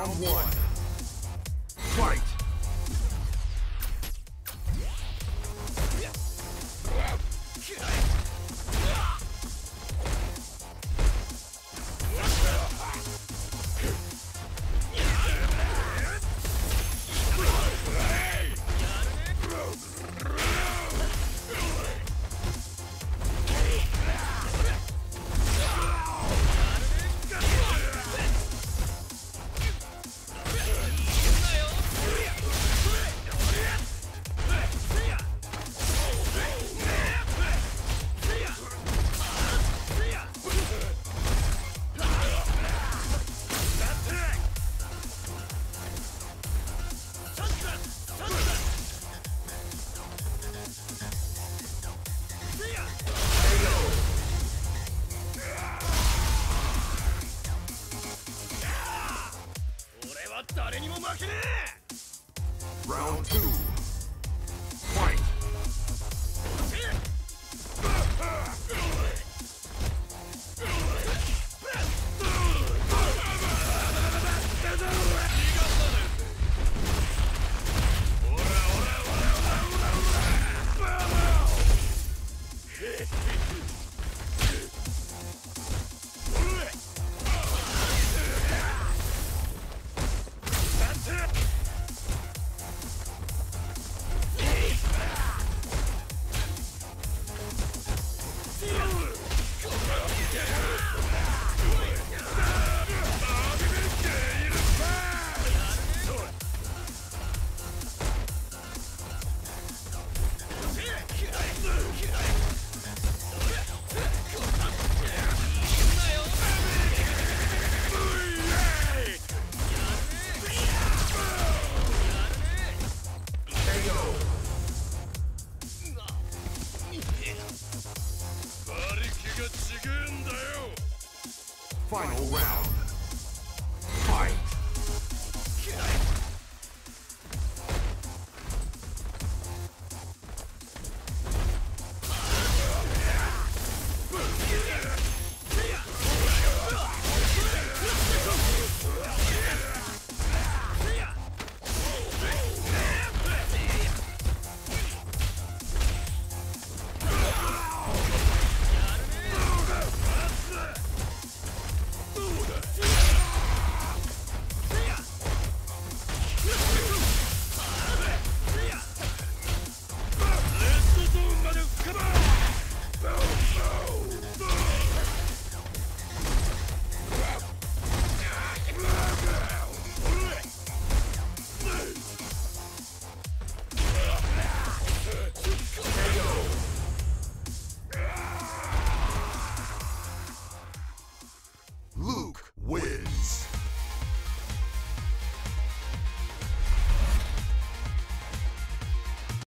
Round one. Fight! Round two. KO! Final round. wins.